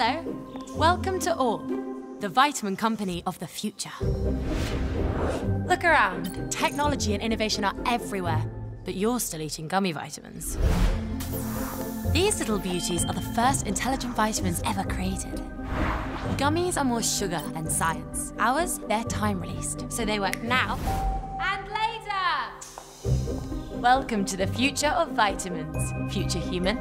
Hello, Welcome to Orb, the vitamin company of the future. Look around. Technology and innovation are everywhere, but you're still eating gummy vitamins. These little beauties are the first intelligent vitamins ever created. Gummies are more sugar than science. Ours, they're time-released, so they work now and later. Welcome to the future of vitamins, future human.